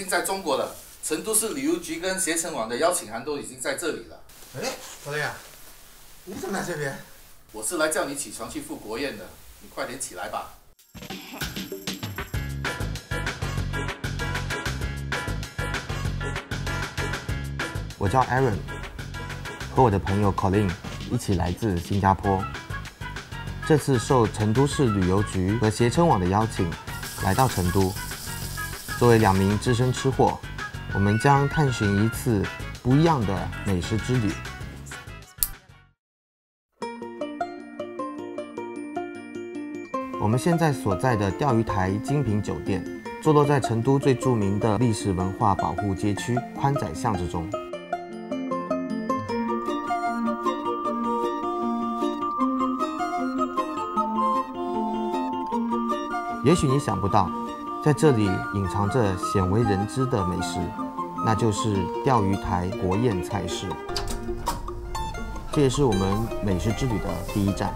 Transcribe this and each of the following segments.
经在中国了，成都市旅游局跟携程网的邀请函都已经在这里了。哎，老李啊，你怎么来这边？我是来叫你起床去赴国宴的，你快点起来吧。我叫 Aaron，和我的朋友 Colin 一起来自新加坡。这次受成都市旅游局和携程网的邀请，来到成都。作为两名资深吃货，我们将探寻一次不一样的美食之旅。我们现在所在的钓鱼台精品酒店，坐落在成都最著名的历史文化保护街区宽窄巷之中。也许你想不到，在这里隐藏着鲜为人知的美食，那就是钓鱼台国宴菜式。这也是我们美食之旅的第一站。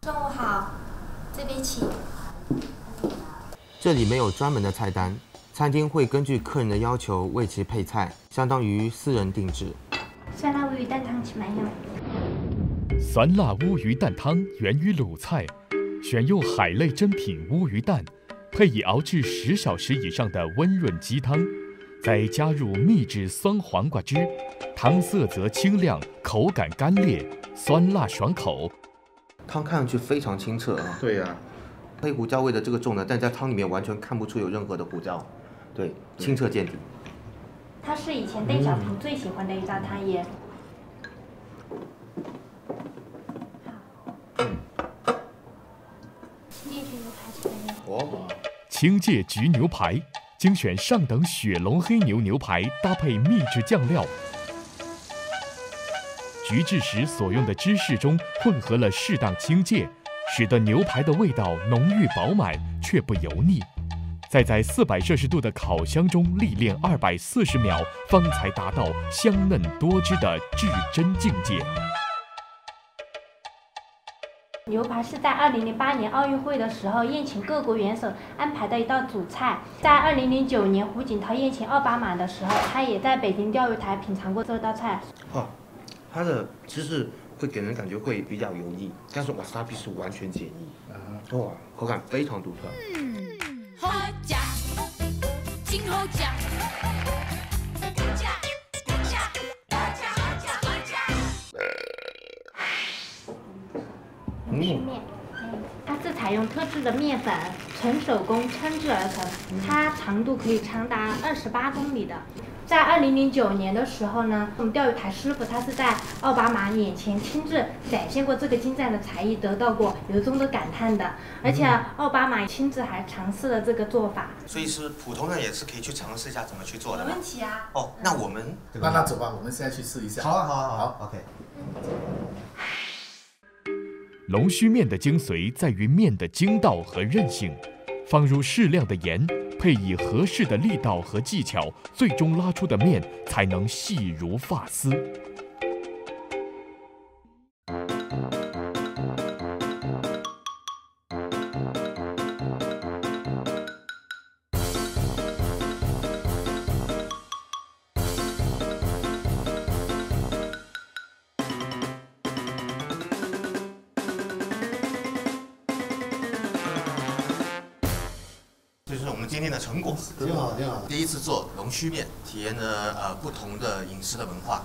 中午好，这边请。这里没有专门的菜单，餐厅会根据客人的要求为其配菜，相当于私人定制。酸辣乌鱼蛋汤请慢用。酸辣乌鱼蛋汤源于鲁菜。选用海类珍品乌鱼蛋，配以熬制十小时以上的温润鸡汤，再加入秘制酸黄瓜汁，汤色则清亮，口感干裂，酸辣爽口。汤看上去非常清澈啊。对呀，黑胡椒味的这个重呢，但在汤里面完全看不出有任何的胡椒，对，清澈见底。它是以前邓小平最喜欢的一道汤也。清界焗牛排，精选上等雪龙黑牛牛排，搭配秘制酱料。焗制时所用的芝士中混合了适当清芥，使得牛排的味道浓郁饱满却不油腻。再在四百摄氏度的烤箱中历练二百四十秒，方才达到香嫩多汁的至臻境界。牛排是在二零零八年奥运会的时候宴请各国元首安排的一道主菜。在二零零九年胡锦涛宴请奥巴马的时候，他也在北京钓鱼台品尝过这道菜。哦，它的芝士会给人感觉会比较油腻，但是瓦萨比是完全解腻。哇，口感非常独特。嗯，好吃，真好吃。面，它是采用特制的面粉，纯手工称制而成，它长度可以长达二十八公里的。在二零零九年的时候呢，我们钓鱼台师傅他是在奥巴马眼前亲自展现过这个精湛的才艺，得到过由衷的感叹的。而且奥巴马亲自还尝试了这个做法。所以是普通人也是可以去尝试一下怎么去做的。没问题啊。哦，那我们那那走吧，我们现在去试一下。好啊，好啊，好，OK。龙须面的精髓在于面的筋道和韧性，放入适量的盐，配以合适的力道和技巧，最终拉出的面才能细如发丝。今天的成果挺好，挺好。第一次做龙须面，体验了呃不同的饮食的文化。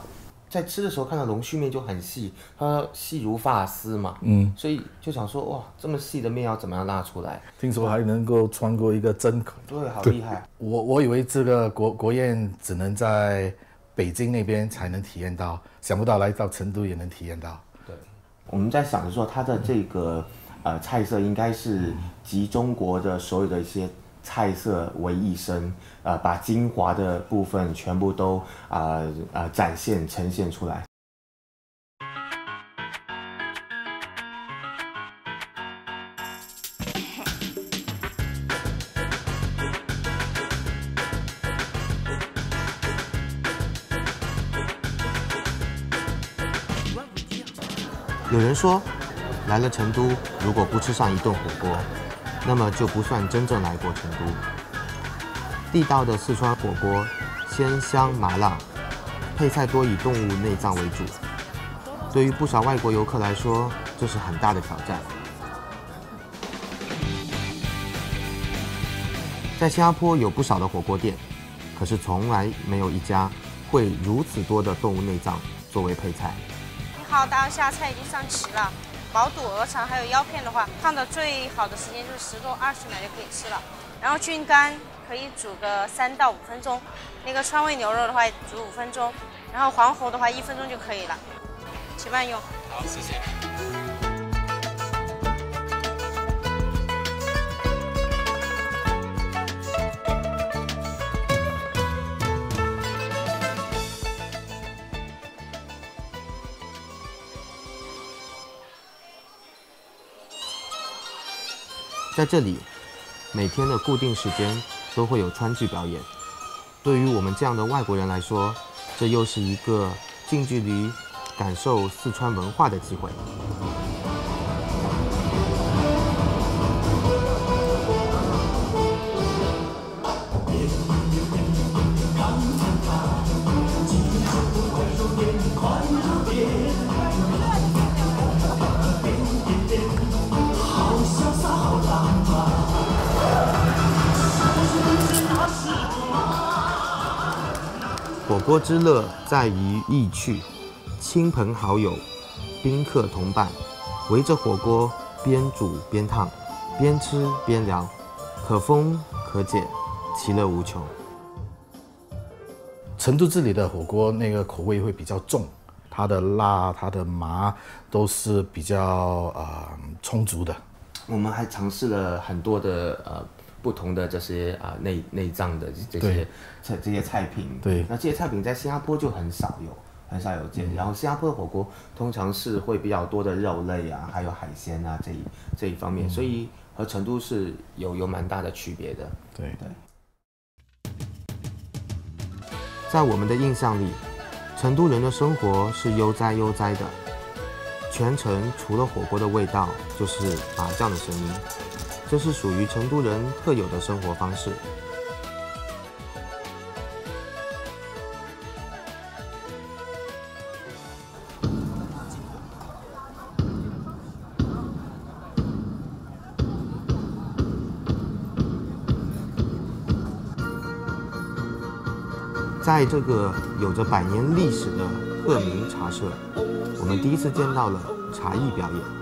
在吃的时候看到龙须面就很细，它细如发丝嘛，嗯，所以就想说哇，这么细的面要怎么样拉出来？听说还能够穿过一个针孔，对，好厉害。我我以为这个国国宴只能在北京那边才能体验到，想不到来到成都也能体验到。对，我们在想着说它的这个呃菜色应该是集中国的所有的一些。菜色为一身，呃，把精华的部分全部都啊啊展现呈现出来。有人说，来了成都，如果不吃上一顿火锅。那么就不算真正来过成都。地道的四川火锅，鲜香麻辣，配菜多以动物内脏为主。对于不少外国游客来说，这是很大的挑战。在新加坡有不少的火锅店，可是从来没有一家会如此多的动物内脏作为配菜。你好，大家下菜已经上齐了。毛肚、鹅肠还有腰片的话，烫的最好的时间就是十多二十秒就可以吃了。然后菌干可以煮个三到五分钟，那个川味牛肉的话煮五分钟，然后黄喉的话一分钟就可以了，请慢用。好，谢谢。在这里，每天的固定时间都会有川剧表演。对于我们这样的外国人来说，这又是一个近距离感受四川文化的机会。锅之乐在于意趣，亲朋好友、宾客同伴，围着火锅边煮边烫，边吃边聊，可丰可解，其乐无穷。成都这里的火锅那个口味会比较重，它的辣、它的麻都是比较呃充足的。我们还尝试了很多的呃不同的这些啊、内内脏的这些对菜这些菜品。对那这些菜品在新加坡就很少有，很少有见。然后新加坡的火锅通常是会比较多的肉类啊，还有海鲜啊这一这一方面，所以和成都是有有蛮大的区别的。对对。在我们的印象里，成都人的生活是悠哉悠哉的，全程除了火锅的味道，就是麻将的声音，这是属于成都人特有的生活方式。在这个有着百年历史的鹤鸣茶社，我们第一次见到了茶艺表演。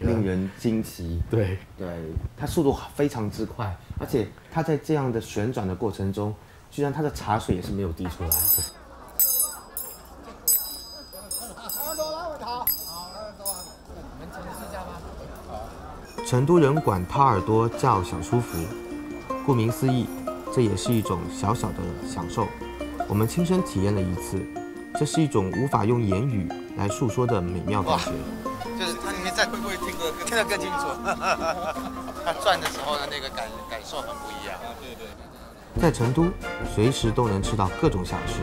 令人惊奇。对，对，它速度非常之快，而且它在这样的旋转的过程中，居然它的茶水也是没有滴出来。成都人管掏耳朵叫小舒服，顾名思义，这也是一种小小的享受。我们亲身体验了一次，这是一种无法用言语来诉说的美妙感觉。就是它里面再会不会听得听得更清楚？它转的时候的那个感感受很不一样。对对。在成都，随时都能吃到各种小吃。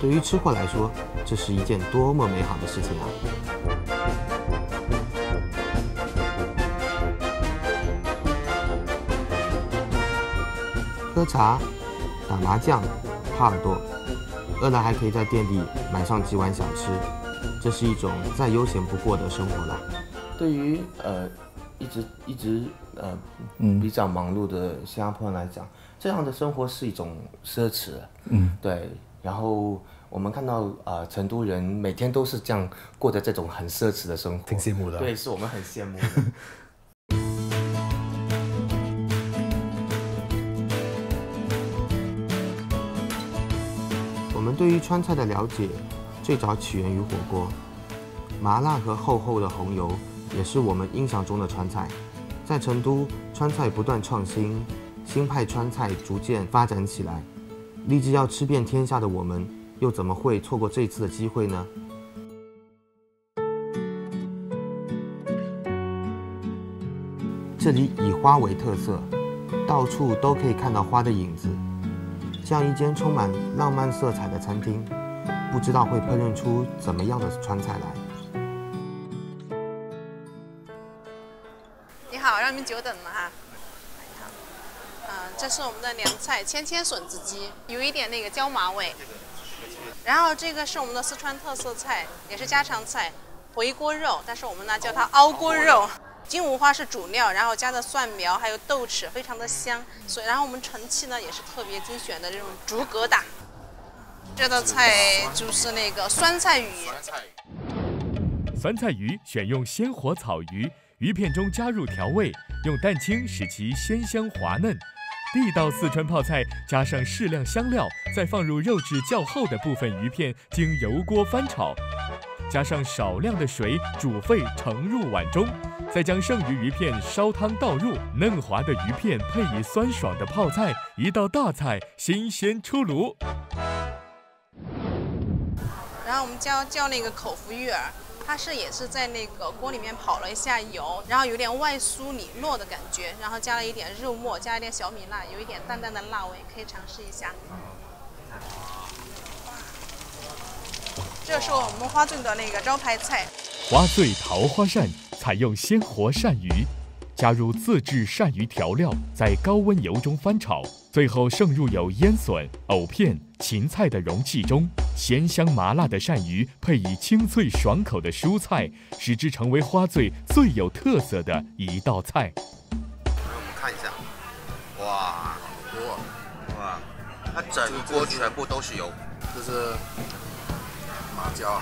对于吃货来说，这是一件多么美好的事情啊！喝茶、打麻将、掏耳朵，饿了还可以在店里买上几碗小吃，这是一种再悠闲不过的生活了。对于呃一直一直呃嗯比较忙碌的新加坡人来讲，这样的生活是一种奢侈。嗯，对。然后我们看到呃成都人每天都是这样过着这种很奢侈的生活，挺羡慕的。对，是我们很羡慕的。对于川菜的了解，最早起源于火锅，麻辣和厚厚的红油也是我们印象中的川菜。在成都，川菜不断创新，新派川菜逐渐发展起来。立志要吃遍天下的我们，又怎么会错过这次的机会呢？这里以花为特色，到处都可以看到花的影子。像一间充满浪漫色彩的餐厅，不知道会烹饪出怎么样的川菜来。你好，让你们久等了哈。嗯，这是我们的凉菜千千笋子鸡，有一点那个椒麻味。然后这个是我们的四川特色菜，也是家常菜，回锅肉，但是我们呢叫它熬锅肉。金无花是主料，然后加的蒜苗还有豆豉，非常的香。所以，然后我们盛器呢也是特别精选的这种竹疙瘩。这道菜就是那个酸菜鱼。酸菜鱼选用鲜活草鱼，鱼片中加入调味，用蛋清使其鲜香滑嫩。地道四川泡菜，加上适量香料，再放入肉质较厚的部分鱼片，经油锅翻炒。加上少量的水煮沸，盛入碗中，再将剩余鱼片烧汤倒入，嫩滑的鱼片配以酸爽的泡菜，一道大菜新鲜出炉。然后我们叫叫那个口服芋儿，它是也是在那个锅里面跑了一下油，然后有点外酥里糯的感觉，然后加了一点肉末，加一点小米辣，有一点淡淡的辣味，可以尝试一下。这是我们花醉的那个招牌菜，花醉桃花扇采用鲜活鳝鱼，加入自制鳝鱼调料，在高温油中翻炒，最后盛入有腌笋、藕片、芹菜的容器中，鲜香麻辣的鳝鱼配以清脆爽口的蔬菜，使之成为花醉最有特色的一道菜。我们看一下，哇，哇，哇，它整锅全部都是油，就是麻椒，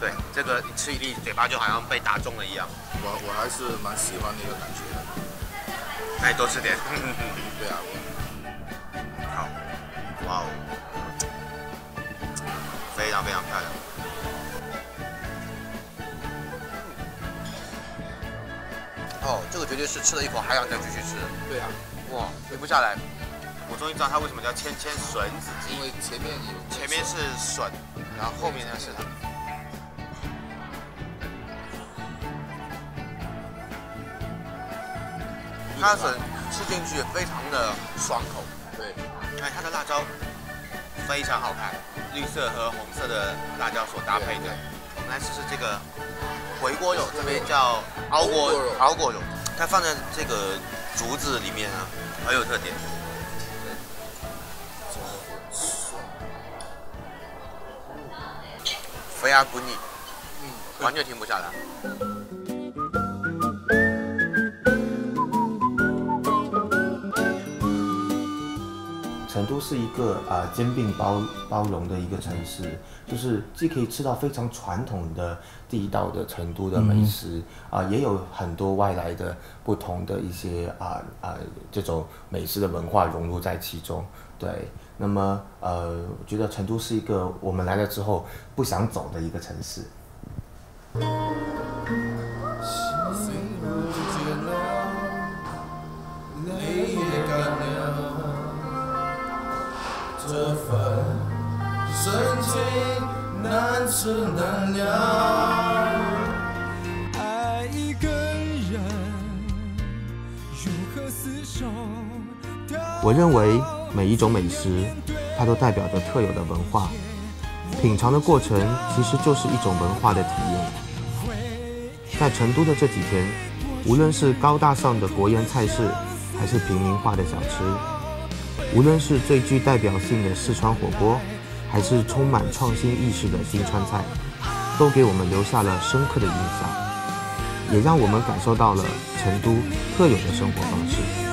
对，这个你吃一粒，嘴巴就好像被打中了一样。我我还是蛮喜欢那个感觉的。哎多吃点。对啊，好，哇哦，非常非常漂亮。哦，这个绝对是吃了一口还想再继续吃。对啊，哇，停不下来。我终于知道它为什么叫千千笋子鸡，因为前面有前面是笋，然后后面呢是它。它的笋吃进去非常的爽口，对，哎，它的辣椒非常好看，绿色和红色的辣椒所搭配的。我们来试试这个回锅肉，这边叫熬锅熬锅肉，它放在这个竹子里面啊，很有特点。肥而不腻，嗯，完全停不下来。都是一个啊、兼并包包容的一个城市，就是既可以吃到非常传统的地道的成都的美食啊、也有很多外来的不同的一些啊啊、这种美食的文化融入在其中。对，那么呃，我觉得成都是一个我们来了之后不想走的一个城市。难舍难了。爱一个人，如何厮守？我认为每一种美食，它都代表着特有的文化。品尝的过程其实就是一种文化的体验。在成都的这几天，无论是高大上的国宴菜式，还是平民化的小吃，无论是最具代表性的四川火锅，还是充满创新意识的新川菜，都给我们留下了深刻的印象，也让我们感受到了成都特有的生活方式。